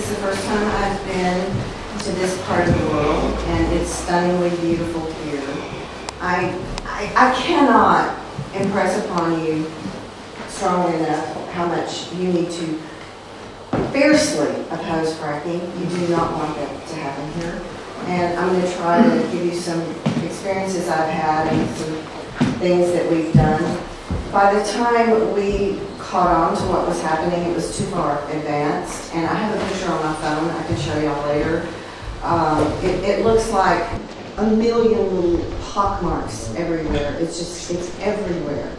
is the first time I've been to this part of the world, and it's stunningly beautiful here. I, I, I cannot impress upon you strongly enough how much you need to fiercely oppose fracking. You do not want that to happen here. And I'm going to try to give you some experiences I've had and some things that we've done. By the time we caught on to what was happening, it was too far advanced. And I have a picture on my phone I can show y'all later. Um, it, it looks like a million little pock marks everywhere. It's just, it's everywhere.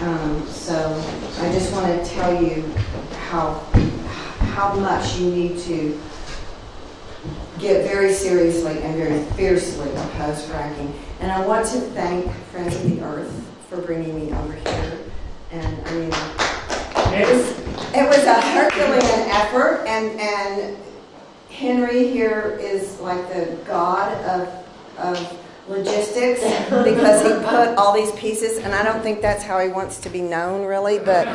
Um, so I just want to tell you how how much you need to get very seriously and very fiercely oppose fracking. And I want to thank Friends of the Earth for bringing me over here. And I mean, it was, it was a Herculean effort, and, and Henry here is like the god of, of logistics because he put all these pieces, and I don't think that's how he wants to be known, really, but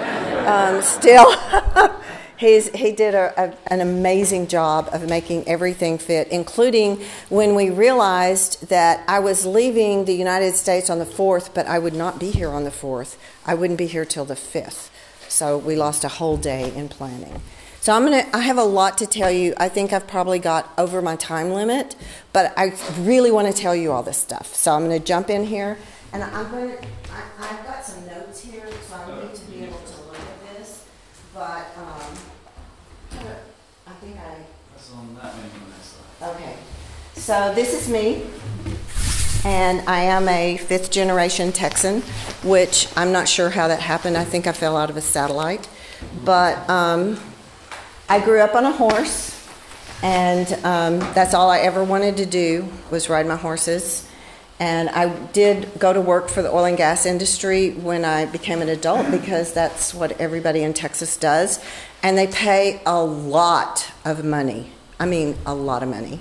um, still. He's, he did a, a, an amazing job of making everything fit, including when we realized that I was leaving the United States on the 4th, but I would not be here on the 4th. I wouldn't be here till the 5th. So we lost a whole day in planning. So I'm gonna. I have a lot to tell you. I think I've probably got over my time limit, but I really want to tell you all this stuff. So I'm gonna jump in here, and I'm to I, have got some notes here, so I need to be able to look at this. But um, I think I. That's on that menu on that side. Okay. So this is me, and I am a fifth generation Texan, which I'm not sure how that happened. I think I fell out of a satellite. But um, I grew up on a horse, and um, that's all I ever wanted to do was ride my horses. And I did go to work for the oil and gas industry when I became an adult because that's what everybody in Texas does. And they pay a lot of money. I mean, a lot of money.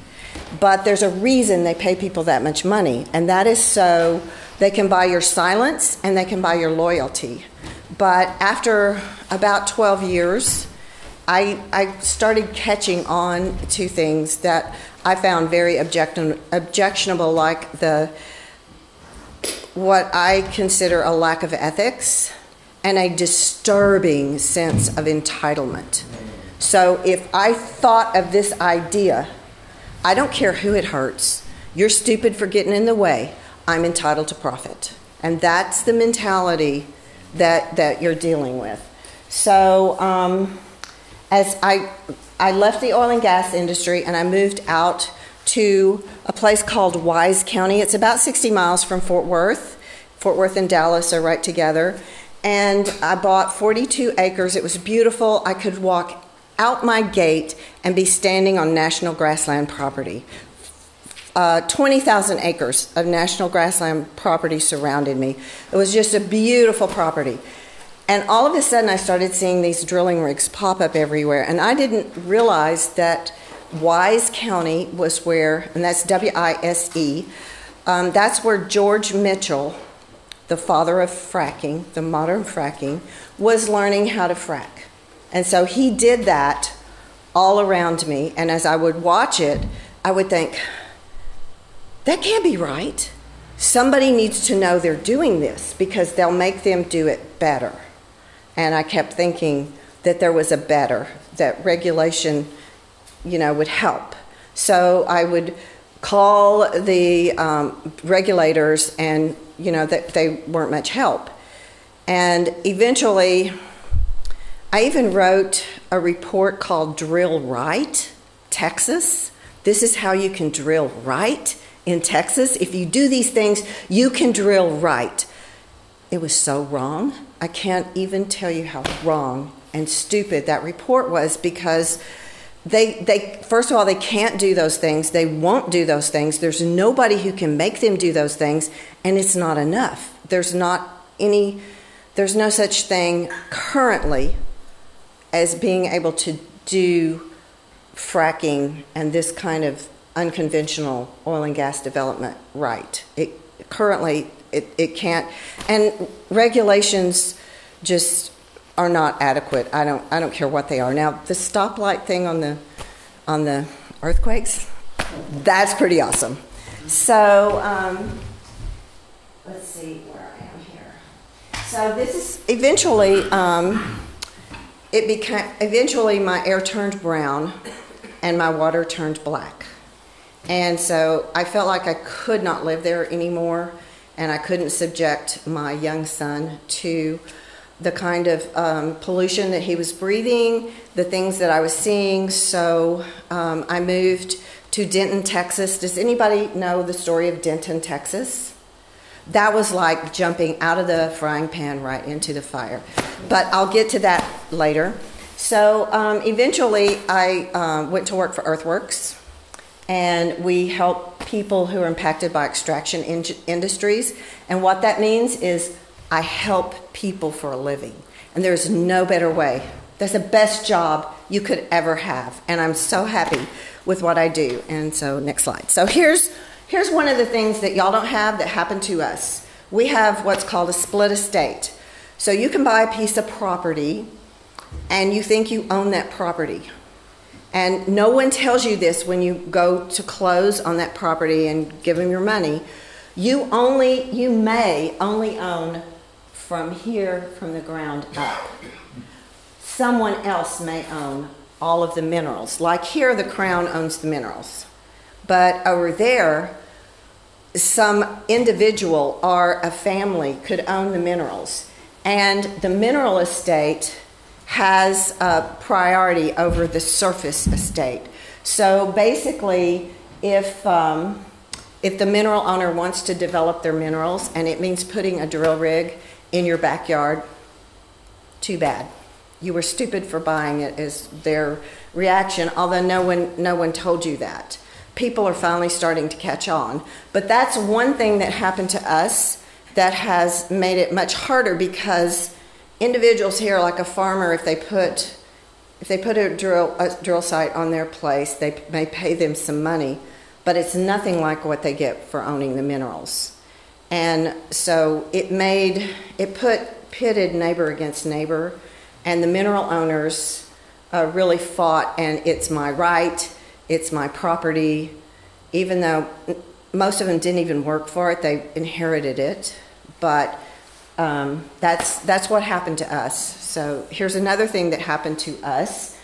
But there's a reason they pay people that much money, and that is so they can buy your silence and they can buy your loyalty. But after about 12 years, I, I started catching on to things that I found very objectionable, like the what I consider a lack of ethics and a disturbing sense of entitlement. So if I thought of this idea, I don't care who it hurts. You're stupid for getting in the way. I'm entitled to profit. And that's the mentality that, that you're dealing with. So, um, as I, I left the oil and gas industry and I moved out to a place called Wise County. It's about 60 miles from Fort Worth. Fort Worth and Dallas are right together. And I bought 42 acres. It was beautiful. I could walk out my gate and be standing on national grassland property. Uh, 20,000 acres of national grassland property surrounded me. It was just a beautiful property. And all of a sudden, I started seeing these drilling rigs pop up everywhere. And I didn't realize that Wise County was where, and that's W I S E, um, that's where George Mitchell, the father of fracking, the modern fracking, was learning how to frack. And so he did that all around me. And as I would watch it, I would think, that can't be right. Somebody needs to know they're doing this because they'll make them do it better. And I kept thinking that there was a better, that regulation you know, would help. So I would call the um, regulators, and you know that they weren't much help. And eventually, I even wrote a report called "Drill Right, Texas." This is how you can drill right in Texas. If you do these things, you can drill right. It was so wrong. I can't even tell you how wrong and stupid that report was because they they first of all they can't do those things they won't do those things there's nobody who can make them do those things and it's not enough there's not any there's no such thing currently as being able to do fracking and this kind of unconventional oil and gas development right it currently it, it can't and regulations just are not adequate. I don't, I don't care what they are. Now, the stoplight thing on the, on the earthquakes, that's pretty awesome. So, um, let's see where I am here. So this is eventually, um, it became, eventually my air turned brown and my water turned black. And so I felt like I could not live there anymore and I couldn't subject my young son to the kind of um, pollution that he was breathing, the things that I was seeing. So um, I moved to Denton, Texas. Does anybody know the story of Denton, Texas? That was like jumping out of the frying pan right into the fire. But I'll get to that later. So um, eventually, I uh, went to work for Earthworks, and we help people who are impacted by extraction in- industries. And what that means is I help people for a living. And there's no better way. That's the best job you could ever have. And I'm so happy with what I do. And so, next slide. So, here's, here's one of the things that y'all don't have that happened to us. We have what's called a split estate. So, you can buy a piece of property and you think you own that property. And no one tells you this when you go to close on that property and give them your money. You only, you may only own from here, from the ground up. Someone else may own all of the minerals. Like here, the crown owns the minerals. But over there, some individual or a family could own the minerals. And the mineral estate has a priority over the surface estate. So basically, if um, if the mineral owner wants to develop their minerals and it means putting a drill rig in your backyard, too bad. You were stupid for buying it, is their reaction, although no one, no one told you that. People are finally starting to catch on. But that's one thing that happened to us that has made it much harder because individuals here, like a farmer, if they put if they put a drill a drill site on their place, they may pay them some money, but it's nothing like what they get for owning the minerals. And so it made, it put, pitted neighbor against neighbor, and the mineral owners uh, really fought, and it's my right, it's my property, even though most of them didn't even work for it, they inherited it. But um, that's, that's what happened to us. So here's another thing that happened to us.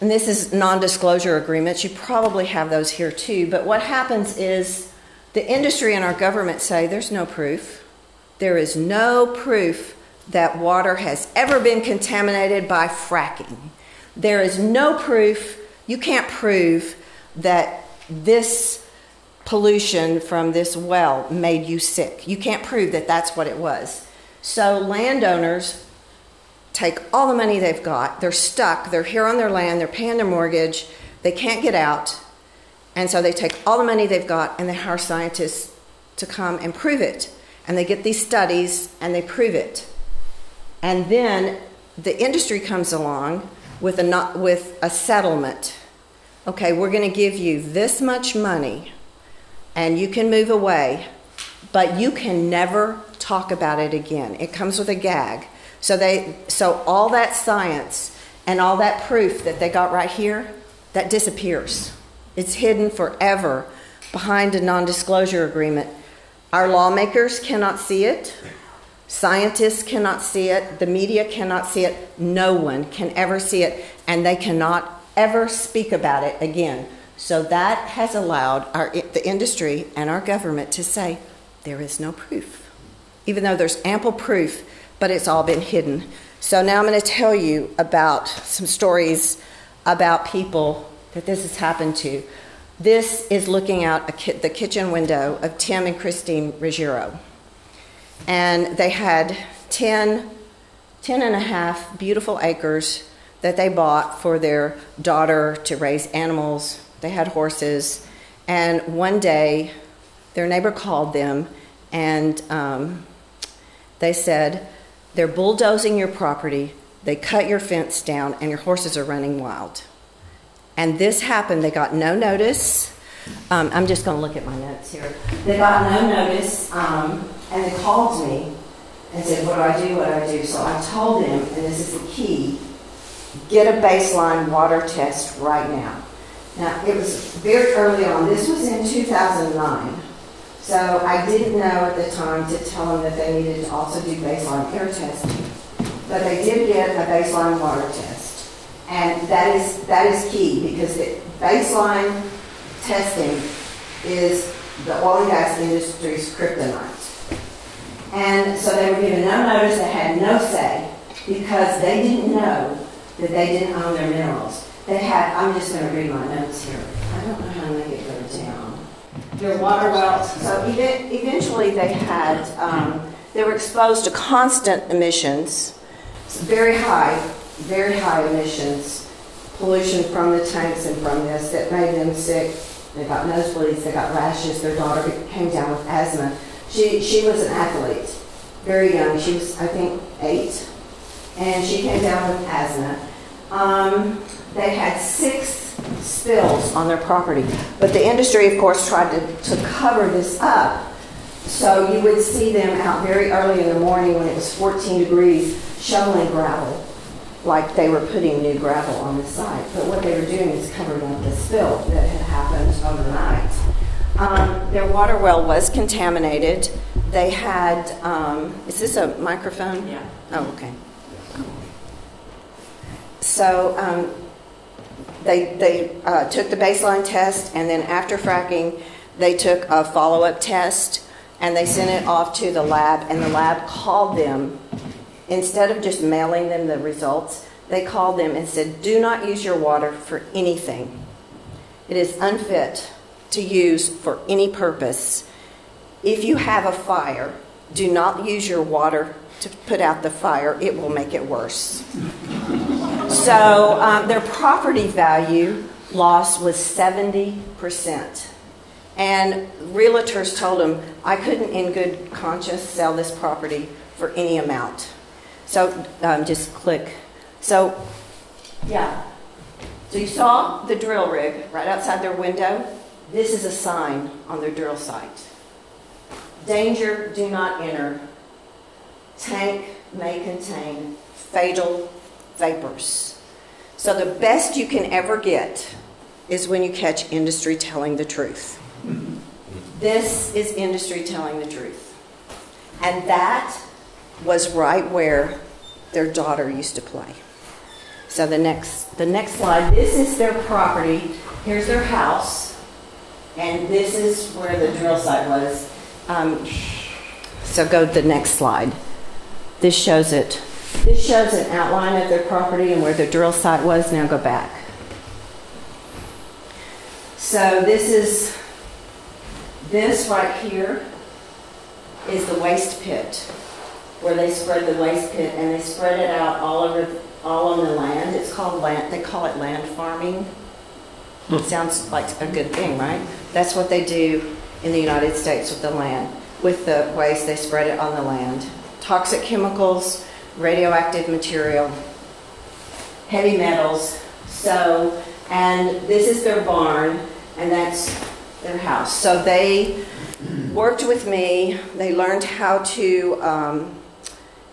And this is non disclosure agreements. You probably have those here too. But what happens is the industry and our government say there's no proof. There is no proof that water has ever been contaminated by fracking. There is no proof, you can't prove that this pollution from this well made you sick. You can't prove that that's what it was. So landowners take all the money they've got, they're stuck, they're here on their land, they're paying their mortgage, they can't get out, and so they take all the money they've got and they hire scientists to come and prove it. And they get these studies and they prove it. And then the industry comes along with a, with a settlement. Okay, we're going to give you this much money and you can move away, but you can never talk about it again. It comes with a gag. So they so all that science and all that proof that they got right here that disappears. It's hidden forever behind a non disclosure agreement. Our lawmakers cannot see it. Scientists cannot see it. The media cannot see it. No one can ever see it. And they cannot ever speak about it again. So that has allowed our, the industry and our government to say there is no proof, even though there's ample proof, but it's all been hidden. So now I'm going to tell you about some stories about people that this has happened to. This is looking out ki- the kitchen window of Tim and Christine Ruggiero. And they had 10, 10 and a half beautiful acres that they bought for their daughter to raise animals. They had horses. And one day, their neighbor called them and um, they said, They're bulldozing your property, they cut your fence down, and your horses are running wild. And this happened, they got no notice. Um, I'm just going to look at my notes here. They got no notice, um, and they called me and said, what do I do, what do I do? So I told them, and this is the key, get a baseline water test right now. Now, it was very early on, this was in 2009. So I didn't know at the time to tell them that they needed to also do baseline air testing. But they did get a baseline water test. And that is, that is key because baseline testing is the oil and gas industry's kryptonite. And so they were given no notice, they had no say because they didn't know that they didn't own their minerals. They had, I'm just going to read my notes here. I don't know how make it go down. Their water wells, so ev- eventually they had, um, they were exposed to constant emissions, very high, very high emissions, pollution from the tanks and from this that made them sick. They got nosebleeds, they got rashes, their daughter came down with asthma. She, she was an athlete, very young. She was, I think, eight, and she came down with asthma. Um, they had six spills on their property, but the industry, of course, tried to, to cover this up. So you would see them out very early in the morning when it was 14 degrees shoveling gravel, like they were putting new gravel on the site. But what they were doing is covering up the spill that had happened overnight. Um, their water well was contaminated. They had, um, is this a microphone? Yeah. Oh, okay. So um, they, they uh, took the baseline test, and then after fracking, they took a follow up test and they sent it off to the lab, and the lab called them. Instead of just mailing them the results, they called them and said, Do not use your water for anything. It is unfit to use for any purpose. If you have a fire, do not use your water to put out the fire, it will make it worse. So um, their property value loss was 70%. And realtors told them, I couldn't in good conscience sell this property for any amount. So um, just click. So, yeah. So you saw the drill rig right outside their window. This is a sign on their drill site. Danger, do not enter. Tank may contain fatal vapors. So the best you can ever get is when you catch industry telling the truth. This is industry telling the truth. And that was right where their daughter used to play. So the next the next slide, this is their property. Here's their house. And this is where the drill site was. Um, so go to the next slide. This shows it. This shows an outline of their property and where the drill site was. Now go back. So this is this right here is the waste pit where they spread the waste pit and they spread it out all over all on the land. It's called land they call it land farming. It sounds like a good thing, right? That's what they do in the United States with the land. With the waste, they spread it on the land. Toxic chemicals, radioactive material, heavy metals. So, and this is their barn, and that's their house. So they worked with me. They learned how to, um,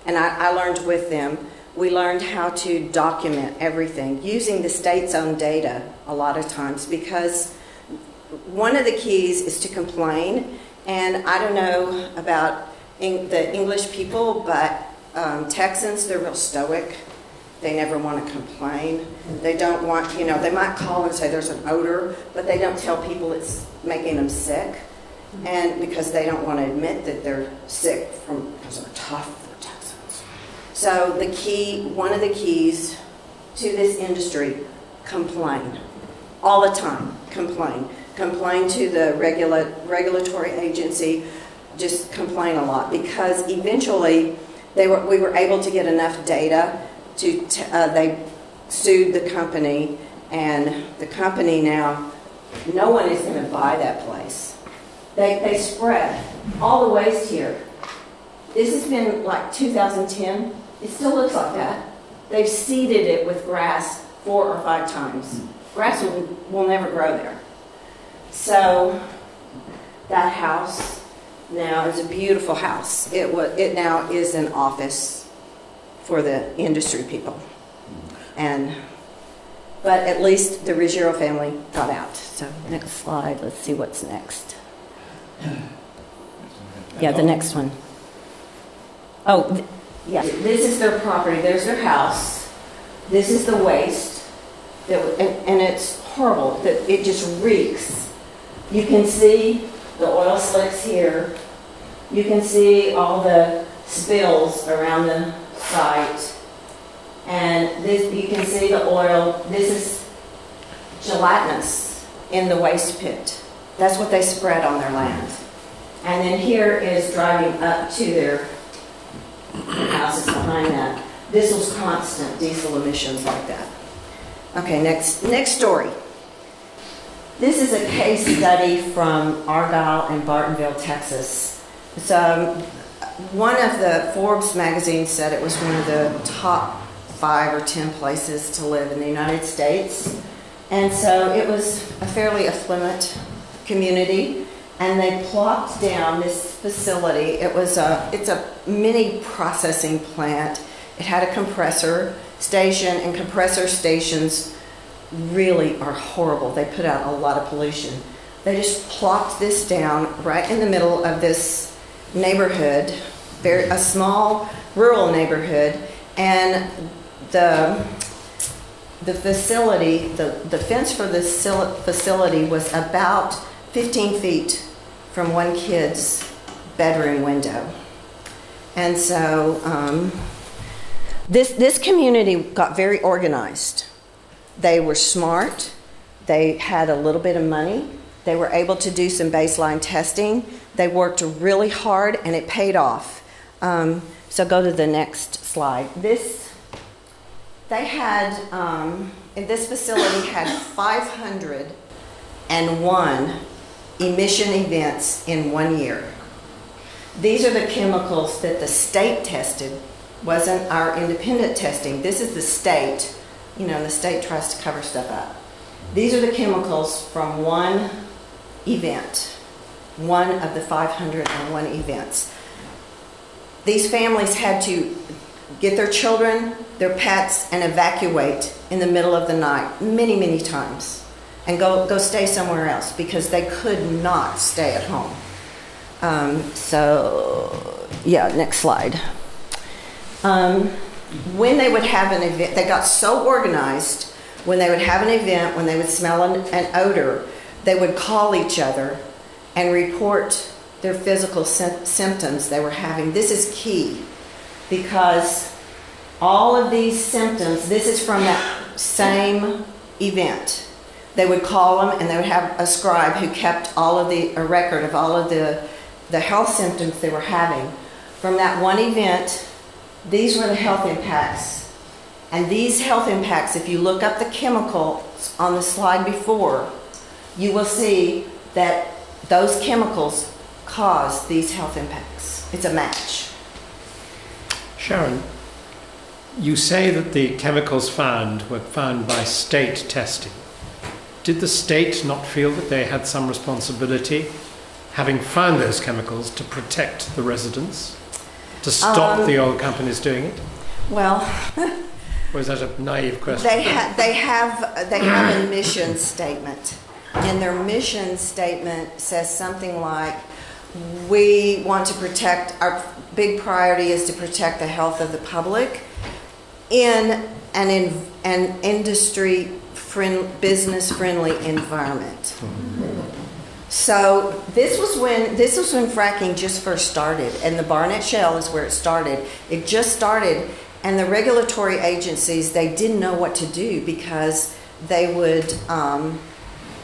and I, I learned with them. We learned how to document everything using the state's own data a lot of times because one of the keys is to complain. And I don't know about the English people, but um, Texans, they're real stoic. They never want to complain. They don't want, you know, they might call and say there's an odor, but they don't tell people it's making them sick. And because they don't want to admit that they're sick from because they're tough, they're Texans. So the key, one of the keys to this industry, complain. All the time, complain. Complain to the regula- regulatory agency, just complain a lot because eventually they were, we were able to get enough data to, uh, they sued the company, and the company now, no one is going to buy that place. They, they spread all the waste here. This has been like 2010. It still looks like that. They've seeded it with grass four or five times. Grass will, will never grow there. So that house now is a beautiful house. It was, it now is an office for the industry people. And, but at least the Ruggiero family got out. So next slide, let's see what's next. Yeah, the next one. Oh, th- yeah. This is their property. There's their house. This is the waste. That, and, and it's horrible. That it just reeks. You can see the oil slicks here. You can see all the spills around the site. And this, you can see the oil. This is gelatinous in the waste pit. That's what they spread on their land. And then here is driving up to their houses behind that. This was constant diesel emissions like that. Okay, next next story. This is a case study from Argyle and Bartonville, Texas. So, um, one of the Forbes magazine said it was one of the top five or ten places to live in the United States. And so it was a fairly affluent community, and they plopped down this facility. It was a it's a mini processing plant. It had a compressor station, and compressor stations really are horrible. They put out a lot of pollution. They just plopped this down right in the middle of this neighborhood, very a small rural neighborhood, and the the facility, the, the fence for the facility was about 15 feet from one kid's bedroom window. And so um, this, this community got very organized. They were smart, they had a little bit of money, they were able to do some baseline testing, they worked really hard, and it paid off. Um, so go to the next slide. This they had um, this facility had 501 emission events in one year. These are the chemicals that the state tested. Wasn't our independent testing. This is the state. You know, the state tries to cover stuff up. These are the chemicals from one event, one of the 501 events. These families had to get their children, their pets, and evacuate in the middle of the night many, many times and go, go stay somewhere else because they could not stay at home. Um, so, yeah, next slide. Um, when they would have an event, they got so organized when they would have an event, when they would smell an, an odor, they would call each other and report their physical sy- symptoms they were having. This is key because all of these symptoms, this is from that same event. They would call them and they would have a scribe who kept all of the, a record of all of the, the health symptoms they were having. From that one event, these were the health impacts. And these health impacts, if you look up the chemicals on the slide before, you will see that those chemicals cause these health impacts. It's a match. Sharon, you say that the chemicals found were found by state testing. Did the state not feel that they had some responsibility, having found those chemicals, to protect the residents? To stop Um, the oil companies doing it? Well, was that a naive question? They, ha- they have they have a mission statement, and their mission statement says something like, "We want to protect our big priority is to protect the health of the public in an in, an industry friend, business friendly environment." So this was when this was when fracking just first started, and the Barnett Shale is where it started. It just started, and the regulatory agencies they didn't know what to do because they would, um,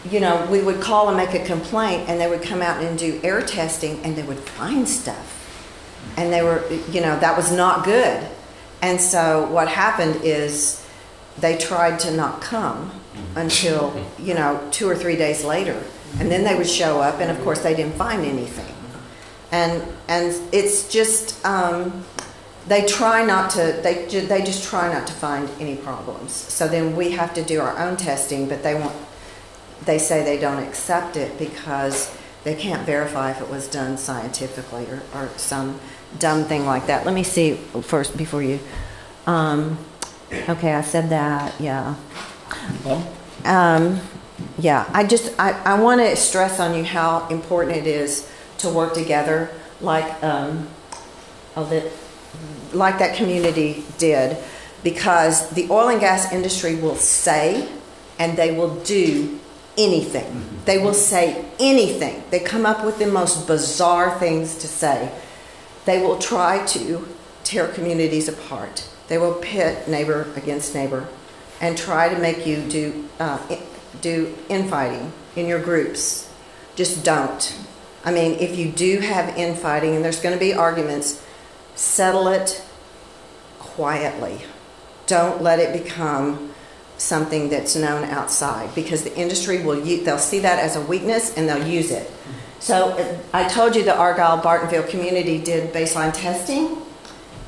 you know, we would call and make a complaint, and they would come out and do air testing, and they would find stuff, and they were, you know, that was not good. And so what happened is they tried to not come until you know two or three days later and then they would show up and of course they didn't find anything and and it's just um, they try not to they they just try not to find any problems so then we have to do our own testing but they want they say they don't accept it because they can't verify if it was done scientifically or, or some dumb thing like that. Let me see first before you. Um, okay, I said that. Yeah. Um, yeah, I just I, I want to stress on you how important it is to work together, like um, oh, that like that community did, because the oil and gas industry will say and they will do anything. They will say anything. They come up with the most bizarre things to say. They will try to tear communities apart. They will pit neighbor against neighbor and try to make you do uh, do infighting in your groups. Just don't. I mean, if you do have infighting and there's going to be arguments, settle it quietly. Don't let it become something that's known outside because the industry will they'll see that as a weakness and they'll use it. So I told you the Argyle Bartonville community did baseline testing,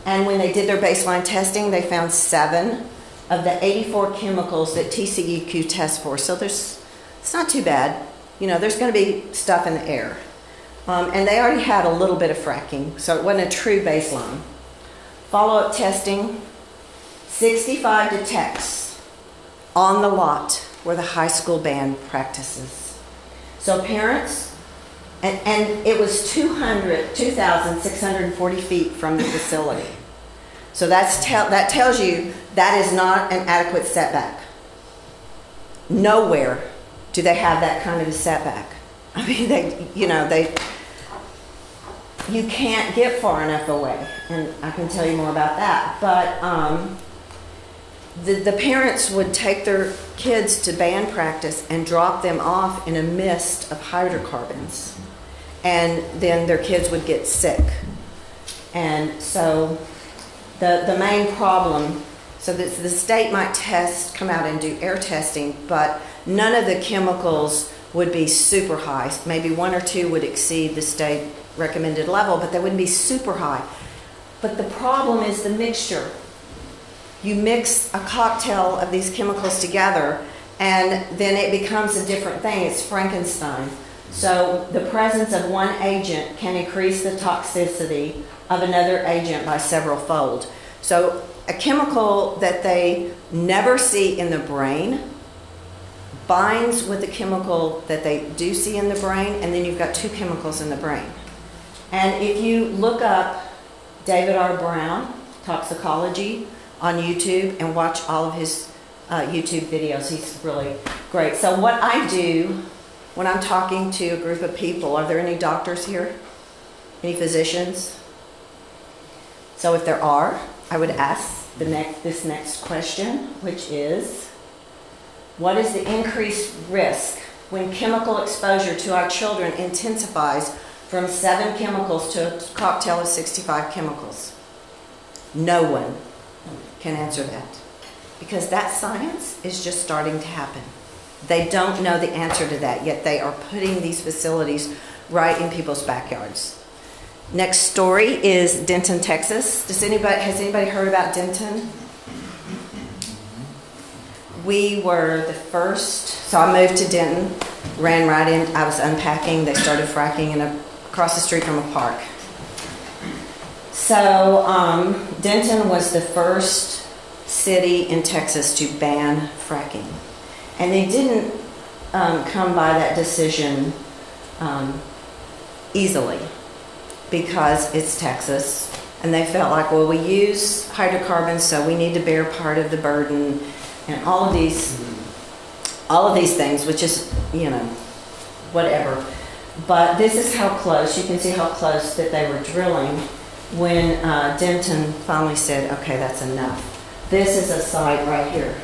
and when they did their baseline testing, they found seven of the 84 chemicals that TCEQ tests for. So there's it's not too bad. You know, there's going to be stuff in the air. Um, and they already had a little bit of fracking, so it wasn't a true baseline. Follow up testing 65 detects on the lot where the high school band practices. So parents, and, and it was 200, 2,640 feet from the facility. So that's that tells you that is not an adequate setback. Nowhere do they have that kind of a setback. I mean, they, you know, they, you can't get far enough away, and I can tell you more about that. But um, the, the parents would take their kids to band practice and drop them off in a mist of hydrocarbons, and then their kids would get sick. And so, the the main problem, so the state might test, come out and do air testing, but none of the chemicals would be super high. Maybe one or two would exceed the state recommended level, but they wouldn't be super high. But the problem is the mixture. You mix a cocktail of these chemicals together, and then it becomes a different thing. It's Frankenstein. So the presence of one agent can increase the toxicity of another agent by several fold. So a chemical that they never see in the brain binds with the chemical that they do see in the brain, and then you've got two chemicals in the brain. And if you look up David R. Brown, toxicology, on YouTube and watch all of his uh, YouTube videos, he's really great. So, what I do when I'm talking to a group of people, are there any doctors here? Any physicians? So, if there are, I would ask the next, this next question, which is What is the increased risk when chemical exposure to our children intensifies from seven chemicals to a cocktail of 65 chemicals? No one can answer that because that science is just starting to happen. They don't know the answer to that, yet they are putting these facilities right in people's backyards. Next story is Denton, Texas. Does anybody has anybody heard about Denton? We were the first. So I moved to Denton, ran right in. I was unpacking. They started fracking in a across the street from a park. So, um, Denton was the first city in Texas to ban fracking. And they didn't um, come by that decision um, easily because it's Texas. And they felt like, well, we use hydrocarbons, so we need to bear part of the burden, and all of these, all of these things, which is, you know, whatever. But this is how close, you can see how close that they were drilling when uh, Denton finally said, okay, that's enough. This is a site right here.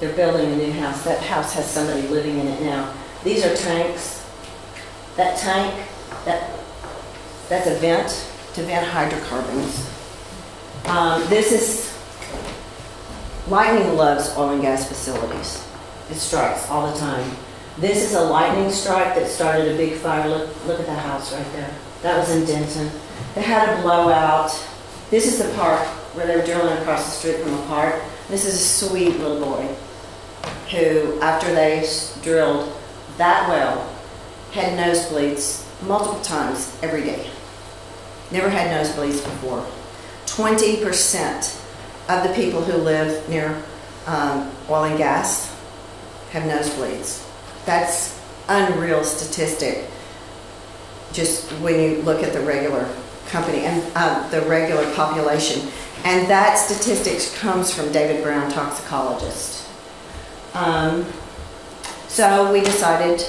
They're building a new house. That house has somebody living in it now. These are tanks. That tank, that, that's a vent to vent hydrocarbons. Um, this is, lightning loves oil and gas facilities. It strikes all the time. This is a lightning strike that started a big fire. Look, look at that house right there. That was in Denton. They had a blowout. This is the park where they were drilling across the street from the park. This is a sweet little boy who, after they drilled that well, had nosebleeds multiple times every day. Never had nosebleeds before. 20% of the people who live near um, oil and gas have nosebleeds. That's unreal statistic. Just when you look at the regular company and uh, the regular population, and that statistic comes from David Brown, toxicologist. Um, so we decided,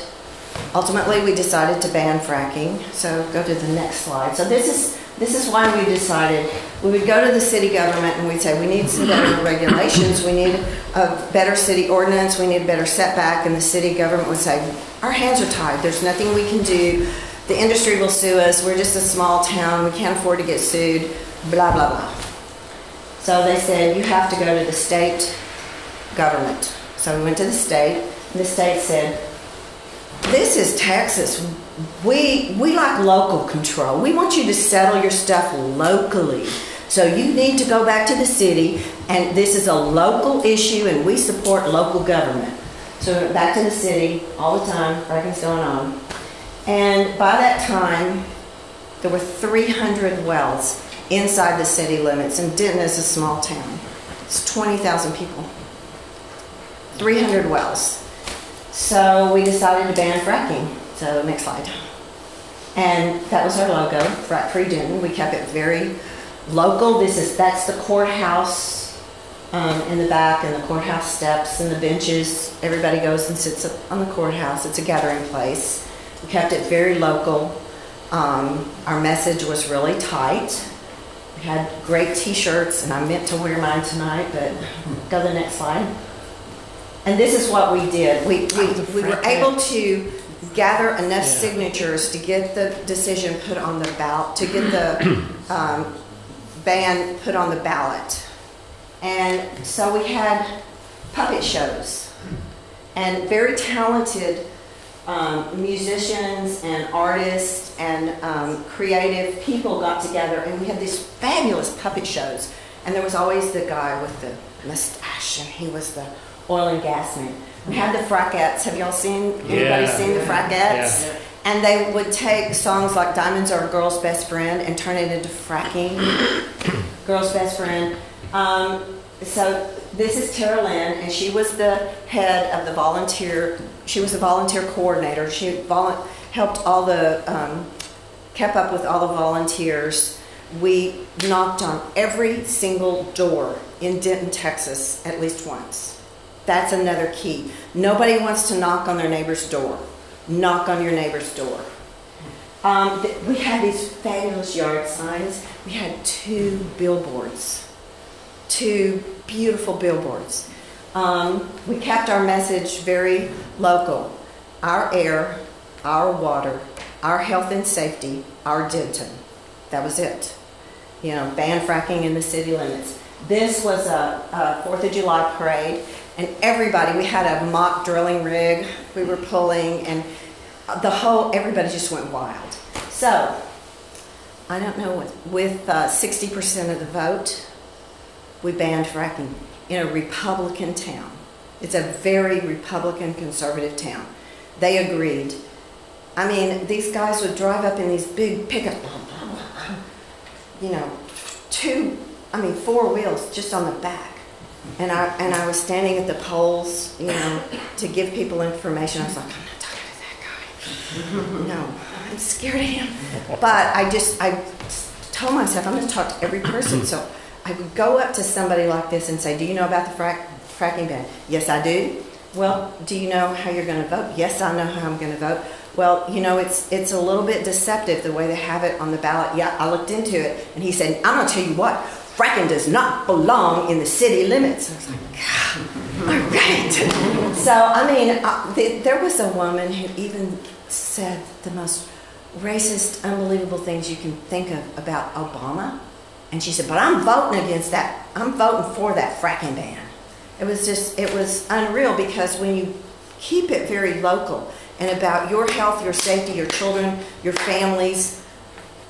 ultimately, we decided to ban fracking. So go to the next slide. So this is this is why we decided we would go to the city government and we'd say we need some better regulations, we need a better city ordinance, we need a better setback, and the city government would say our hands are tied. There's nothing we can do. The industry will sue us. We're just a small town. We can't afford to get sued. Blah blah blah. So they said you have to go to the state government. So we went to the state, and the state said, This is Texas. We, we like local control. We want you to settle your stuff locally. So you need to go back to the city, and this is a local issue, and we support local government. So back to the city all the time, fracking's going on. And by that time, there were 300 wells inside the city limits, and Denton is a small town. It's 20,000 people. 300 wells. So we decided to ban fracking. So next slide. And that was our logo, Frack Free Denton. We kept it very local. This is that's the courthouse um, in the back, and the courthouse steps and the benches. Everybody goes and sits up on the courthouse. It's a gathering place. We kept it very local. Um, our message was really tight. We had great T-shirts, and I meant to wear mine tonight, but go to the next slide. And this is what we did. We, we, we were able to gather enough signatures to get the decision put on the ballot, to get the um, ban put on the ballot. And so we had puppet shows and very talented um, musicians and artists and um, creative people got together and we had these fabulous puppet shows. And there was always the guy with the mustache and he was the oil and gas man. We had the Frackettes. Have y'all seen, anybody Yeah. seen the Frackettes? Yeah. And they would take songs like Diamonds Are a Girl's Best Friend and turn it into fracking. Girl's Best Friend. Um, so this is Tara Lynn, and she was the head of the volunteer, she was the volunteer coordinator. She volu- helped all the, um, kept up with all the volunteers. We knocked on every single door in Denton, Texas, at least once. That's another key. Nobody wants to knock on their neighbor's door. Knock on your neighbor's door. Um, we had these fabulous yard signs. We had two billboards, two beautiful billboards. Um, we kept our message very local. Our air, our water, our health and safety, our Denton. That was it. You know, ban fracking in the city limits. This was a, a Fourth of July parade, and everybody. We had a mock drilling rig. We were pulling, and the whole everybody just went wild. So, I don't know with with uh, sixty percent of the vote, we banned fracking in a Republican town. It's a very Republican conservative town. They agreed. I mean, these guys would drive up in these big pickup, you know, two, I mean, four wheels just on the back. And I, and I was standing at the polls, you know, to give people information. I was like, I'm not talking to that guy. No, I'm scared of him. But I just, I told myself I'm going to talk to every person. So I would go up to somebody like this and say, Do you know about the frack, fracking ban? Yes, I do. Well, do you know how you're going to vote? Yes, I know how I'm going to vote. Well, you know, it's it's a little bit deceptive the way they have it on the ballot. Yeah, I looked into it, and he said, "I'm going to tell you what, fracking does not belong in the city limits." I was like, God, all right. So, I mean, uh, the, there was a woman who even said the most racist, unbelievable things you can think of about Obama, and she said, "But I'm voting against that. I'm voting for that fracking ban." It was just, it was unreal because when you keep it very local and about your health, your safety, your children, your families,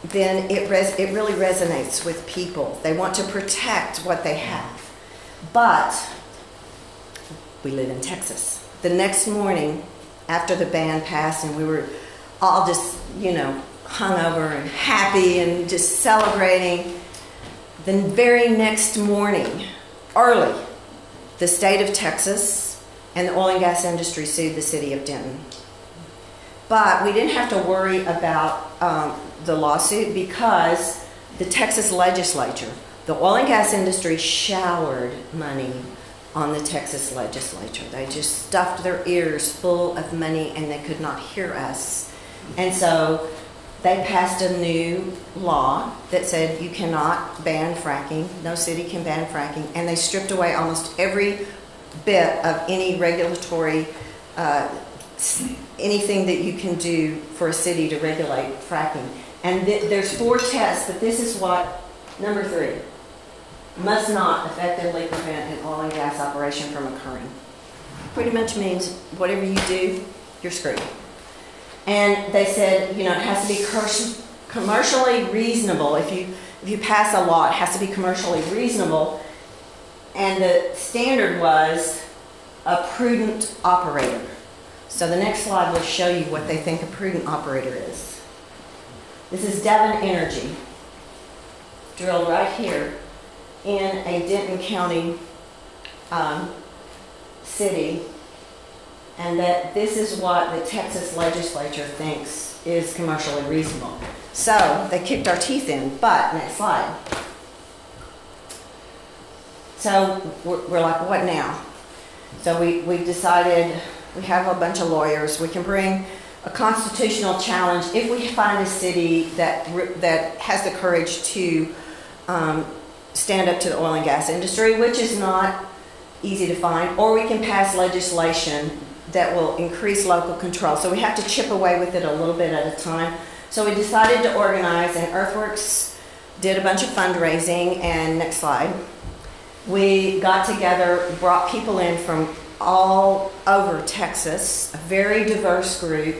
then it, res- it really resonates with people. They want to protect what they have. But we live in Texas. The next morning, after the ban passed and we were all just, you know, hungover and happy and just celebrating. The very next morning, early, the state of Texas and the oil and gas industry sued the city of Denton. But we didn't have to worry about um, the lawsuit because the Texas legislature, the oil and gas industry showered money on the Texas legislature. They just stuffed their ears full of money and they could not hear us. And so they passed a new law that said you cannot ban fracking. No city can ban fracking. And they stripped away almost every bit of any regulatory, uh, anything that you can do for a city to regulate fracking. And th- there's four tests, but this is what, number three, must not effectively prevent an oil and gas operation from occurring. Pretty much means whatever you do, you're screwed. And they said, you know, it has to be commercially reasonable. If you, if you pass a law, it has to be commercially reasonable. And the standard was a prudent operator. So the next slide will show you what they think a prudent operator is. This is Devon Energy, drilled right here in a Denton County um, city, and that this is what the Texas legislature thinks is commercially reasonable. So they kicked our teeth in, but next slide. So we're, we're like, what now? So we, we've decided we have a bunch of lawyers. We can bring a constitutional challenge if we find a city that, that has the courage to um, stand up to the oil and gas industry, which is not easy to find, or we can pass legislation that will increase local control. So we have to chip away with it a little bit at a time. So we decided to organize, and Earthworks did a bunch of fundraising. And next slide. We got together, brought people in from all over Texas, a very diverse group,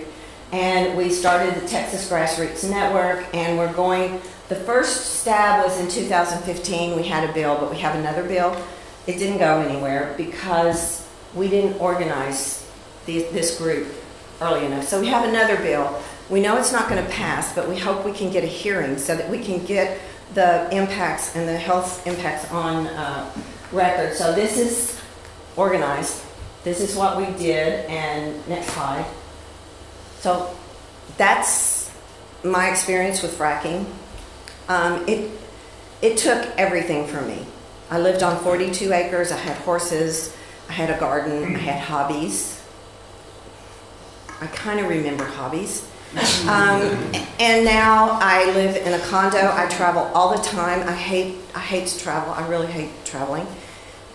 and we started the Texas Grassroots Network, and we're going. The first stab was in 2015. We had a bill, but we have another bill. It didn't go anywhere because we didn't organize the, this group early enough. So we have another bill. We know it's not going to pass, but we hope we can get a hearing so that we can get the impacts and the health impacts on uh, record. So this is organized. This is what we did, and next slide. So that's my experience with fracking. Um, it, it took everything from me. I lived on 42 acres, I had horses, I had a garden, I had hobbies. I kind of remember hobbies. Um, and now I live in a condo. I travel all the time. I hate I hate to travel. I really hate traveling,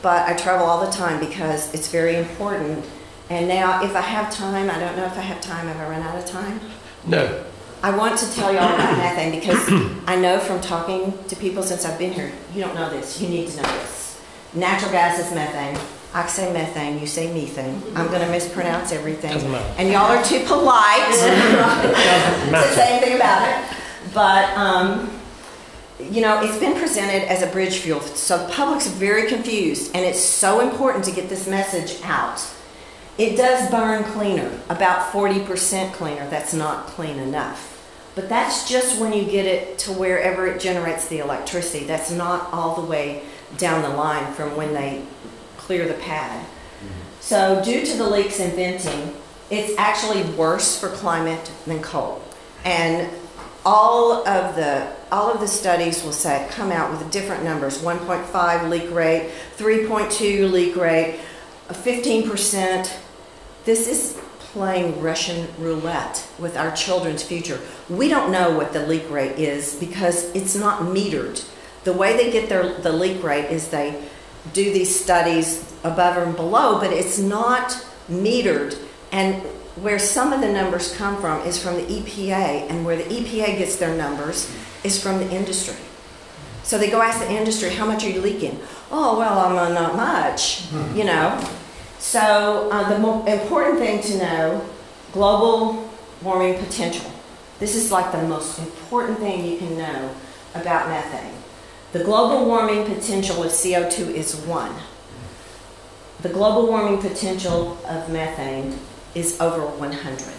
but I travel all the time because it's very important. And now, if I have time, I don't know if I have time. Have I run out of time? No. I want to tell y'all about methane because I know from talking to people since I've been here, you don't know this. You need to know this. Natural gas is methane. I say methane, you say methane. I'm going to mispronounce everything. Doesn't matter. And y'all are too polite to say anything about it. But, um, you know, it's been presented as a bridge fuel, so the public's very confused, and it's so important to get this message out. It does burn cleaner, about 40% cleaner. That's not clean enough. But that's just when you get it to wherever it generates the electricity. That's not all the way down the line from when they clear the pad. Mm-hmm. So due to the leaks and venting, it's actually worse for climate than coal. And all of the all of the studies will say come out with different numbers. 1.5 leak rate 3.2 leak rate 15% this is playing russian roulette with our children's future. We don't know what the leak rate is because it's not metered. The way they get their the leak rate is they do these studies above and below, but it's not metered. And where some of the numbers come from is from the EPA, and where the EPA gets their numbers is from the industry. So they go ask the industry, how much are you leaking? Oh, well, I'm uh, not much, you know. So uh, the more important thing to know, global warming potential. This is like the most important thing you can know about methane. The global warming potential of CO2 is 1. The global warming potential of methane is over 100.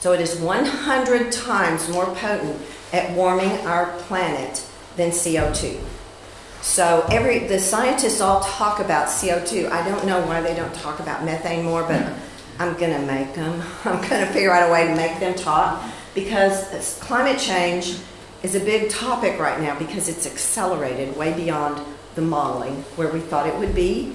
So it is 100 times more potent at warming our planet than CO2. So every the scientists all talk about CO2. I don't know why they don't talk about methane more, but I'm going to make them. I'm going to figure out a way to make them talk because climate change is a big topic right now because it's accelerated way beyond the modeling where we thought it would be.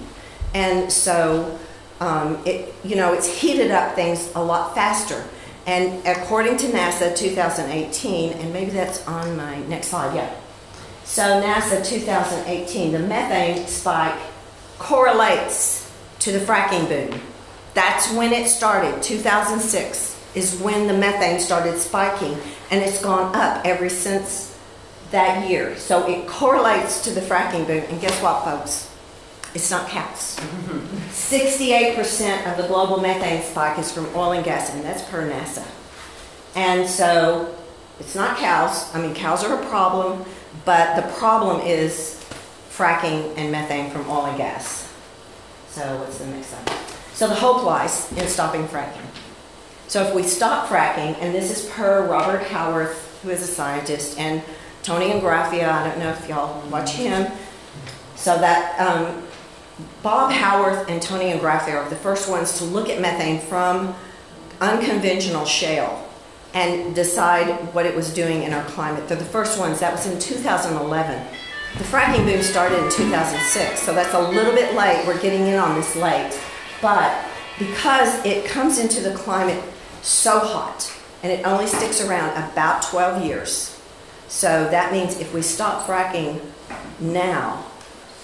And so um, it, you know, it's heated up things a lot faster. And according to NASA 2018, and maybe that's on my next slide, yeah. So NASA 2018, the methane spike correlates to the fracking boom. That's when it started. 2006 is when the methane started spiking, and it's gone up ever since that year. So it correlates to the fracking boom. And guess what, folks? It's not cows. 68% of the global methane spike is from oil and gas, and that's per NASA. And so it's not cows. I mean, cows are a problem, but the problem is fracking and methane from oil and gas. So what's the next slide? So the hope lies in stopping fracking. So if we stop fracking, and this is per Robert Howarth, who is a scientist, and Tony Ingraffea, I don't know if y'all watch him. So that um, Bob Howarth and Tony and Ingraffea are the first ones to look at methane from unconventional shale and decide what it was doing in our climate. They're the first ones. That was in 2011. The fracking boom started in 2006, so that's a little bit late. We're getting in on this late. But because it comes into the climate so hot and it only sticks around about 12 years, so that means if we stop fracking now,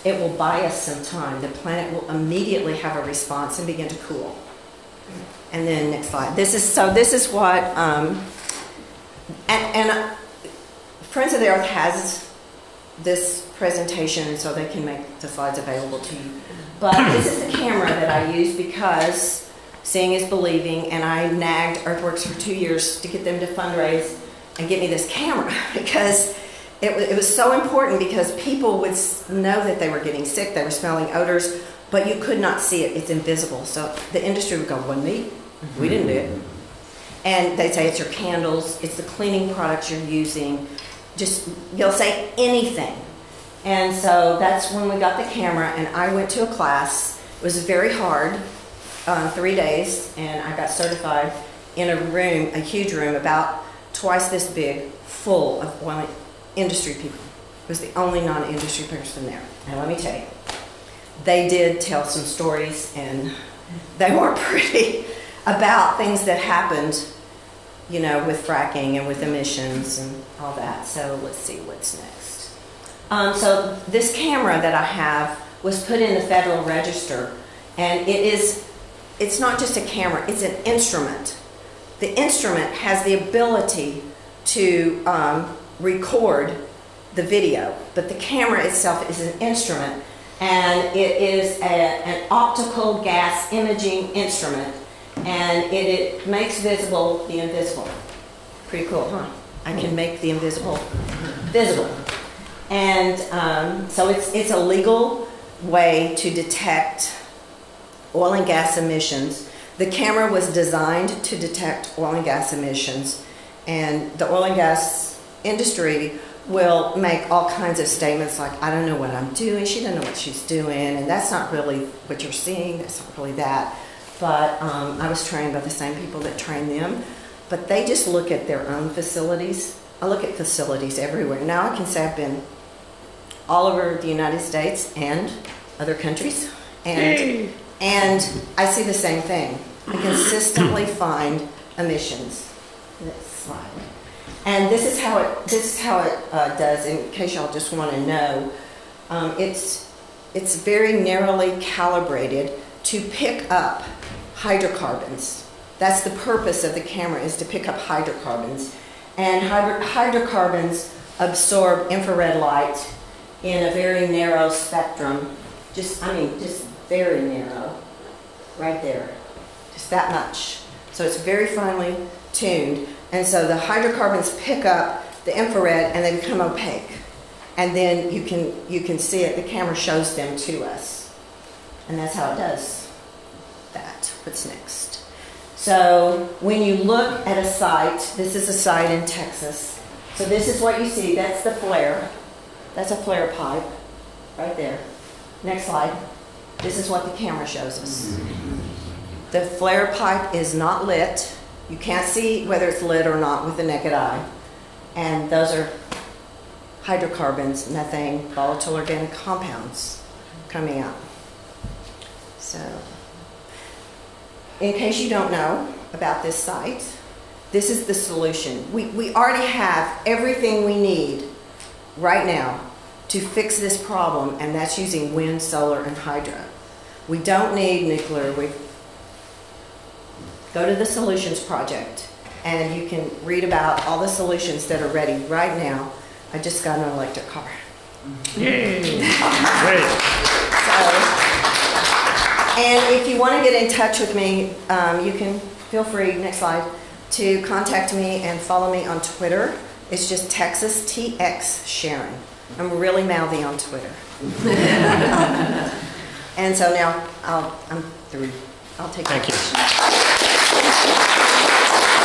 it will buy us some time. The planet will immediately have a response and begin to cool. And then next slide. This is so. This is what um, and, and uh, Friends of the Earth has this presentation, so they can make the slides available to you. But this is the camera that I use because seeing is believing, and I nagged Earthworks for two years to get them to fundraise and get me this camera because it, it was so important because people would know that they were getting sick, they were smelling odors, but you could not see it. It's invisible. So the industry would go, "Wasn't me? We didn't do it." And they'd say it's your candles, it's the cleaning products you're using. Just you'll say anything. And so that's when we got the camera, and I went to a class. It was very hard, uh, three days, and I got certified in a room, a huge room, about twice this big, full of industry people. I was the only non-industry person there. And let me tell you, they did tell some stories, and they weren't pretty about things that happened, you know, with fracking and with emissions and all that. So let's see what's next. Um, so this camera that I have was put in the Federal Register, and it is, it's not just a camera, it's an instrument. The instrument has the ability to um, record the video, but the camera itself is an instrument, and it is a, an optical gas imaging instrument, and it, it makes visible the invisible. Pretty cool, huh? I can make the invisible visible. And um, so it's, it's a legal way to detect oil and gas emissions. The camera was designed to detect oil and gas emissions, and the oil and gas industry will make all kinds of statements like, I don't know what I'm doing, she doesn't know what she's doing, and that's not really what you're seeing, that's not really that. But um, I was trained by the same people that train them, but they just look at their own facilities. I look at facilities everywhere. Now I can say I've been all over the United States and other countries, and and I see the same thing. I consistently find emissions. Slide. And this is how it this is how it uh, does. In case y'all just want to know, um, it's it's very narrowly calibrated to pick up hydrocarbons. That's the purpose of the camera is to pick up hydrocarbons, and hydro- hydrocarbons absorb infrared light in a very narrow spectrum. Just I mean, just very narrow, right there, just that much. So it's very finely tuned, and so the hydrocarbons pick up the infrared and they become opaque, and then you can you can see it. The camera shows them to us, and that's how it does that. What's next? So when you look at a site, this is a site in Texas. So this is what you see. That's the flare. That's a flare pipe right there. Next slide. This is what the camera shows us. The flare pipe is not lit. You can't see whether it's lit or not with the naked eye. And those are hydrocarbons, methane, volatile organic compounds coming out. So, in case you don't know about this site, this is the solution. We, we already have everything we need right now to fix this problem, and that's using wind, solar, and hydro. We don't need nuclear. We go to the Solutions Project, and you can read about all the solutions that are ready right now. I just got an electric car. Yay! Great. So, and if you want to get in touch with me, um, you can feel free, next slide, to contact me and follow me on Twitter. It's just Texas TX Sharon. I'm really mouthy on Twitter. and so now I'll, I'm through. I'll take Thank you. Questions.